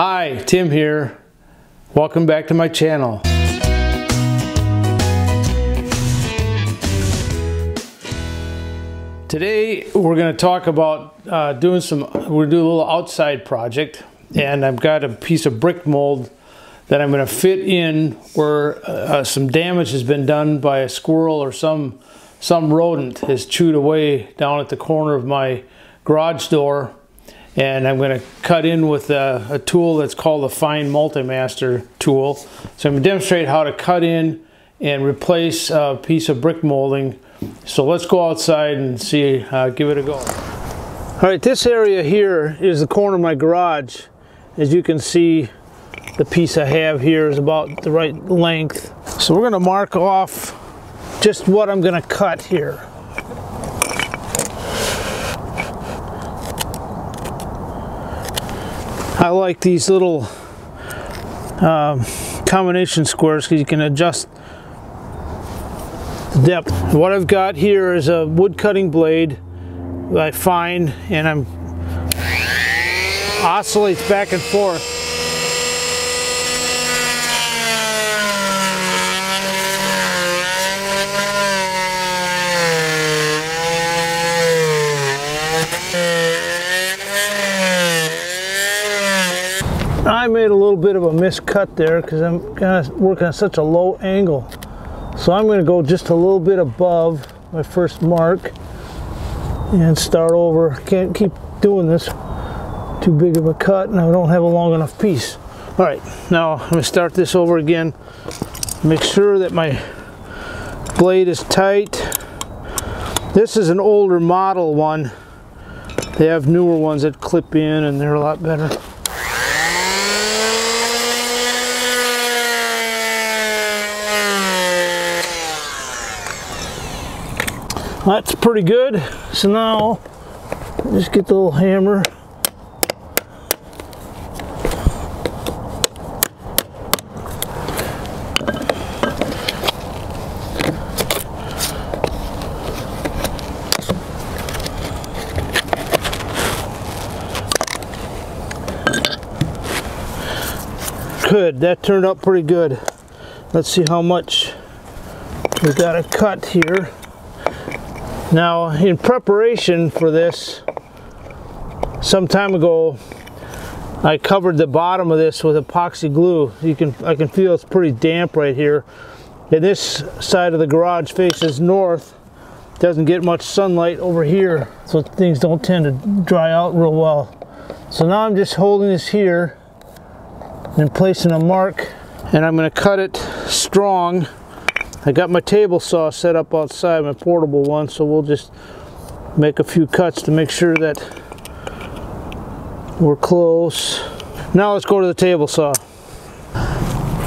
Hi, Tim here. Welcome back to my channel. Today we're going to talk about uh, doing some, we're going to do a little outside project and I've got a piece of brick mold that I'm going to fit in where uh, some damage has been done by a squirrel or some some rodent has chewed away down at the corner of my garage door and I'm going to cut in with a, a tool that's called the Fein Multimaster tool. So I'm going to demonstrate how to cut in and replace a piece of brick molding. So let's go outside and see, uh, give it a go. All right, this area here is the corner of my garage. As you can see, the piece I have here is about the right length. So we're gonna mark off just what I'm gonna cut here. I like these little um, combination squares because you can adjust the depth. What I've got here is a wood cutting blade that I find and I'm oscillates back and forth made a little bit of a miscut there because I'm kind of working at such a low angle. So I'm going to go just a little bit above my first mark and start over. Can't keep doing this too big of a cut and I don't have a long enough piece. All right, now I'm going to start this over again. Make sure that my blade is tight. This is an older model one. They have newer ones that clip in and they're a lot better. That's pretty good. So now, just get the little hammer. Good, that turned out pretty good. Let's see how much we got to cut here. Now, in preparation for this, some time ago, I covered the bottom of this with epoxy glue. You can, I can feel it's pretty damp right here. And this side of the garage faces north. Doesn't get much sunlight over here, so things don't tend to dry out real well. So now I'm just holding this here and placing a mark, and I'm gonna cut it strong I got my table saw set up outside, my portable one, so we'll just make a few cuts to make sure that we're close. Now let's go to the table saw.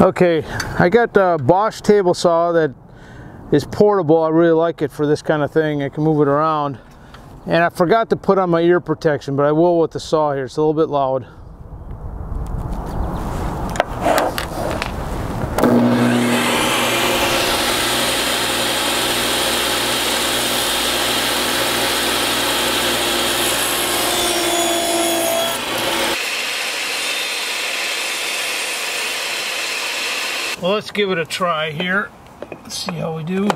Okay, I got a Bosch table saw that is portable. I really like it for this kind of thing. I can move it around. And I forgot to put on my ear protection, but I will with the saw here. It's a little bit loud. Well, let's give it a try here. Let's see how we do.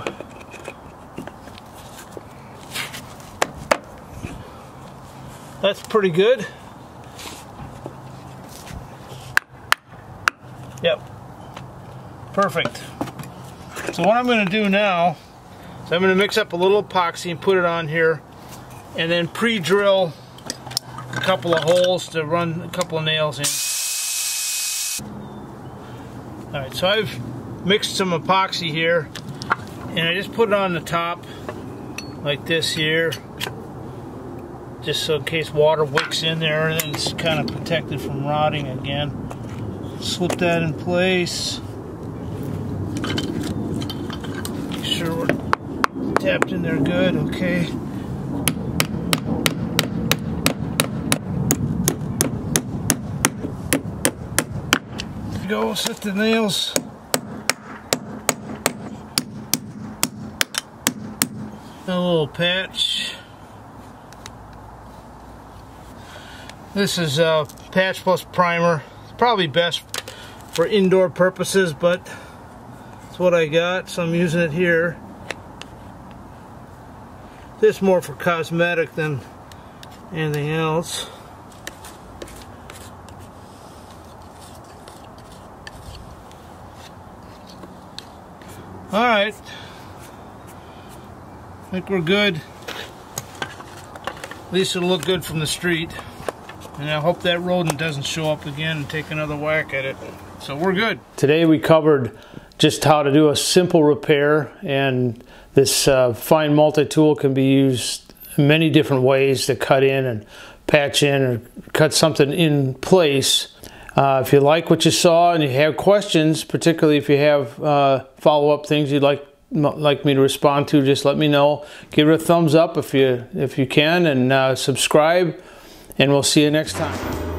That's pretty good. Yep. Perfect. So what I'm going to do now is I'm going to mix up a little epoxy and put it on here and then pre-drill a couple of holes to run a couple of nails in. Alright, so I've mixed some epoxy here and I just put it on the top like this here just so in case water wicks in there and it's kind of protected from rotting again. Slip that in place. Make sure we're tapped in there good, okay. Go, set the nails. A little patch. This is uh, patch plus primer. probably best for indoor purposes, but it's what I got, so I'm using it here. This more for cosmetic than anything else. All right. I think we're good. At least it'll look good from the street. And I hope that rodent doesn't show up again and take another whack at it. So we're good. Today we covered just how to do a simple repair and this uh, Fein multi-tool can be used many different ways to cut in and patch in or cut something in place. Uh, if you like what you saw and you have questions, particularly if you have uh, follow-up things you'd like like me to respond to, just let me know. Give it a thumbs up if you if you can, and uh, subscribe. And we'll see you next time.